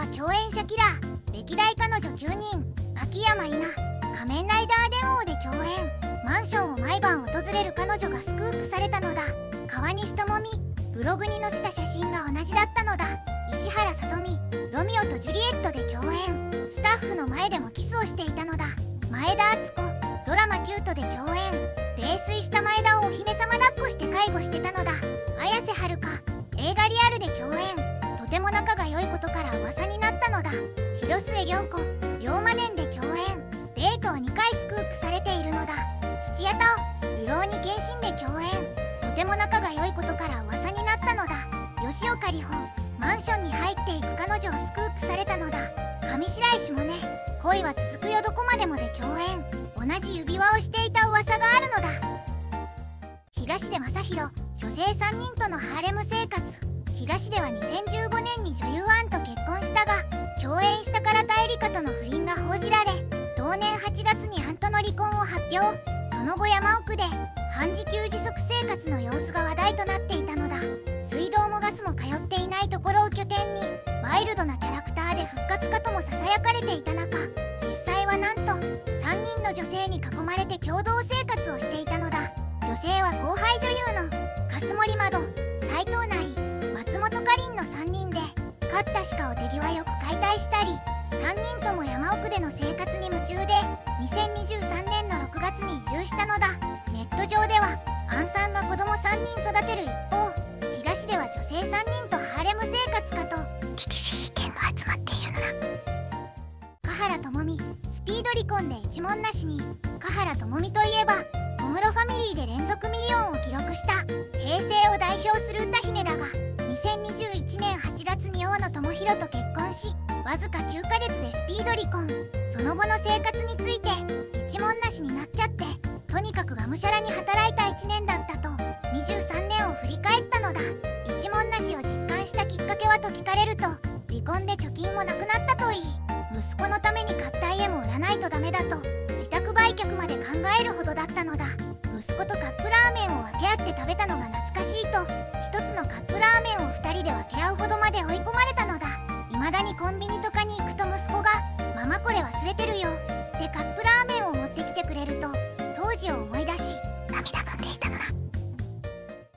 は共演者キラー歴代彼女9人秋山里奈仮面ライダー電王で共演。マンションを毎晩訪れる彼女がスクープされたのだ。川西智美ブログに載せた写真が同じだったのだ。石原さとみロミオとジュリエットで共演。スタッフの前でもキスをしていたのだ。前田敦子ドラマ「キュート」で共演。泥酔した前田をお姫様抱っこして介護してたのだ。綾瀬はるか映画「リアル」で共演。とても仲が良いことから広末涼子龍馬伝で共演。デートを2回スクープされているのだ。土屋太鳳流浪に献身で共演。とても仲が良いことから噂になったのだ。吉岡里帆マンションに入っていく彼女をスクープされたのだ。上白石萌音恋は続くよどこまでもで共演。同じ指輪をしていた噂があるのだ。東出昌大女性3人とのハーレム生活。東出は2015年に女優アンと結婚。唐田絵里香との不倫が報じられ同年8月にアンとの離婚を発表。その後山奥で半自給自足生活の様子が話題となっていたのだ。水道もガスも通っていないところを拠点にワイルドなキャラクターで復活かともささやかれていた中実際はなんと3人の女性に囲まれて共同生活をしていたのだ。女性は後輩女優の粕森窓斎藤勝った鹿を手際よく解体したり3人とも山奥での生活に夢中で2023年の6月に移住したのだ。ネット上ではアンさんが子供3人育てる一方東では女性3人とハーレム生活かと。厳しい意見が集まっているのだ。華原朋美スピード離婚で一文なしに華原朋美といえば小室ファミリーで連続ミリオンを記録した平成を代表する歌姫だが2021年8月智弘と結婚しわずか9ヶ月でスピード離婚。その後の生活について一文なしになっちゃってとにかくがむしゃらに働いた1年だったと23年を振り返ったのだ。一文なしを実感したきっかけはと聞かれると離婚で貯金もなくなったといい。息子のために買った家も売らないとダメだと自宅売却まで考えるほどだったのだ。息子とカップラーメンを分け合って食べたのが懐かしいと未だにコンビニとかに行くと息子が「ママこれ忘れてるよ」でカップラーメンを持ってきてくれると当時を思い出し涙ぐんでいたのだ。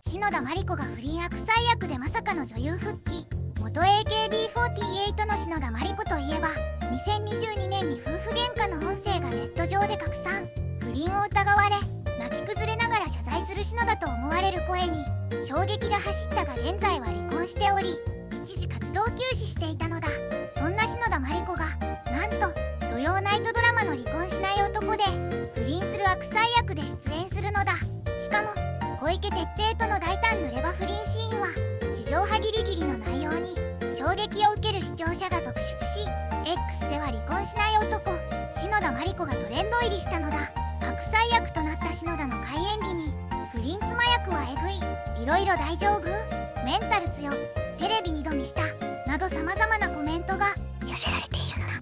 篠田麻里子が不倫悪妻役でまさかの女優復帰。元 AKB48 の篠田麻里子といえば2022年に夫婦喧嘩の音声がネット上で拡散。不倫を疑われ泣き崩れながら謝罪する篠田と思われる声に衝撃が走ったが現在は離婚しており一時活動休止していたのだ。そんな篠田麻里子がなんと土曜ナイトドラマの離婚しない男で不倫する悪妻役で出演するのだ。しかも小池徹平との大胆濡れ場不倫シーンは地上波ギリギリの内容に衝撃を受ける視聴者が続出し X では離婚しない男篠田麻里子がトレンド入りしたのだ。悪妻役となった篠田の開演日に不倫妻役はえぐい。いろいろ大丈夫？メンタル強。テレビ二度見したなどさまざまなコメントが寄せられているのだ。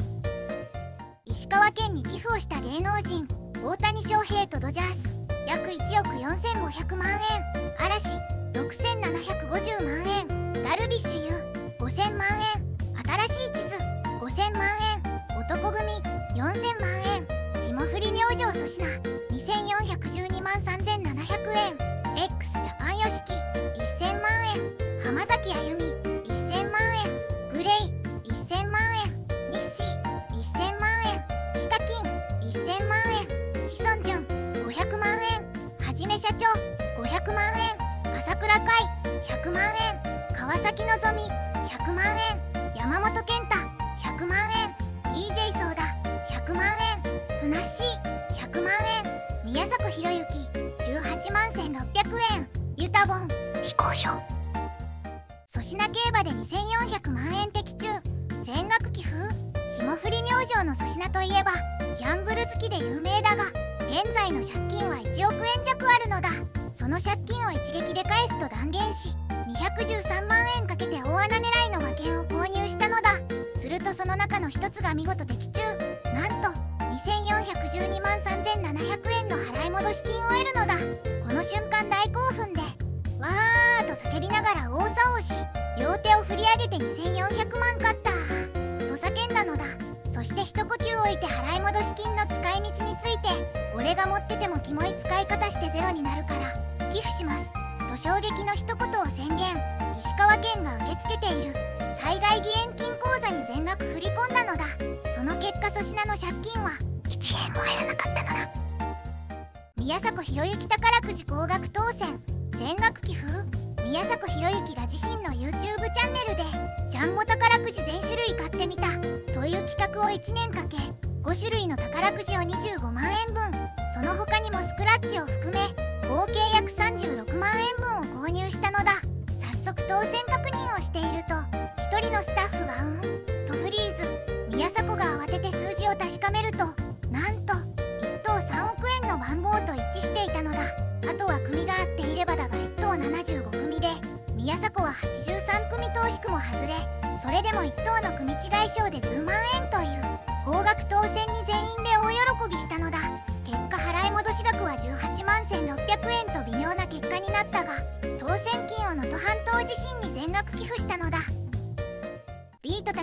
石川県に寄付をした芸能人大谷翔平とドジャース。約1億4500万円。嵐6750万円。ダルビッシュ有5000万円。新しい地図5000万円。男組4000万円。霜降り明星粗品。円川崎希100万円。山本健太。100万円。DJ ソーダ100万円。ふなっしー。100万円。宮迫博之。18万1600円。ユタボン。非公表粗品競馬で2400万円的中。全額寄付。霜降り明星の粗品といえばギャンブル好きで有名だが現在の借金は1億円弱あるのだその借金を一撃で返すと断言し213万円かけて大穴狙いの和券を購入したのだ。するとその中の1つが見事的中。なんと2412万3700円の払い戻し金を得るのだ。この瞬間大興奮で「わー」と叫びながら大騒し両手を振り上げて2400万買った。と叫んだのだ。そして一呼吸置いて払い戻し金の使い道について俺が持っててもキモい使い方してゼロになるから。寄付します。と衝撃の一言を宣言。石川県が受け付けている。災害義援金口座に全額振り込んだのだ。その結果粗品の借金は1円も入らなかったのだ。宮迫博之宝くじ高額当選。全額寄付？宮迫博之が自身の YouTube チャンネルでジャンボ宝くじ全種類買ってみた。という企画を1年かけ5種類の宝くじを25万円分。その他にもスクラッチを含め合計約36万円分を購入したのだ。早速当選確認をしていると1人のスタッフが「うん」とフリーズ宮迫が慌てて数字を確かめるとなんと1等3億円の番号と一致していたのだ。あとは組が合っていればだが1等75組で宮迫は83組と惜しくも外れそれでも1等の組違い賞で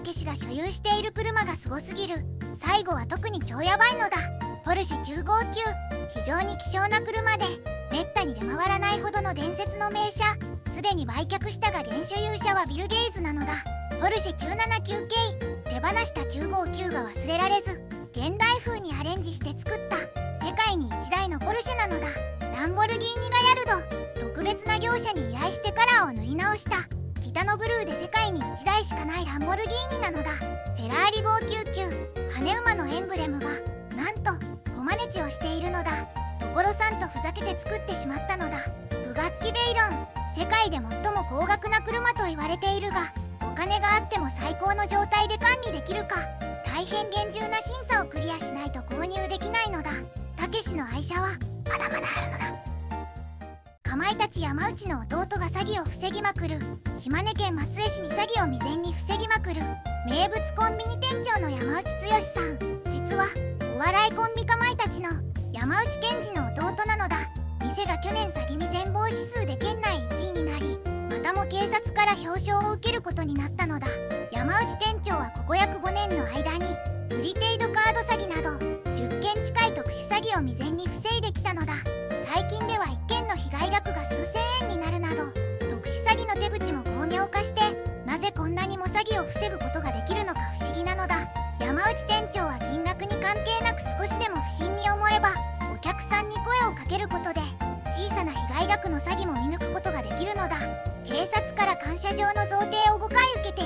ビートたけしが所有している車がすごすぎる。最後は特に超ヤバいのだ。ポルシェ959非常に希少な車でめったに出回らないほどの伝説の名車。すでに売却したが現所有者はビル・ゲイズなのだ。ポルシェ979系手放した959が忘れられず現代風にアレンジして作った。世界に1台のポルシェなのだ。ランボルギーニガヤルド特別な業者に依頼してカラーを塗り直した。北のブルーで世界に1台しかないランボルギーニなのだ。フェラーリ599羽馬のエンブレムがなんとコマネチをしているのだ。所さんとふざけて作ってしまったのだ。ブガッキベイロン世界で最も高額な車と言われているがお金があっても最高の状態で管理できるか大変厳重な審査をクリアしないと購入できないのだ。たけしの愛車はまだまだあるのだ。まいたち山内の弟が詐欺を防ぎまくる。島根県松江市に詐欺を未然に防ぎまくる。名物コンビニ店長の山内剛さん。実はお笑いコンビかまいたちの山内健二の弟なのだ。店が去年詐欺未然防止数で県内1位になりまたも警察から表彰を受けることになったのだ。山内店長はここ約5年の間にプリペイドカード詐欺など10件近い特殊詐欺を未然に防いできたのだ。詐欺を防ぐことができるのか不思議なのだ。山内店長は金額に関係なく少しでも不審に思えばお客さんに声をかけることで小さな被害額の詐欺も見抜くことができるのだ。警察から感謝状の贈呈を5回受け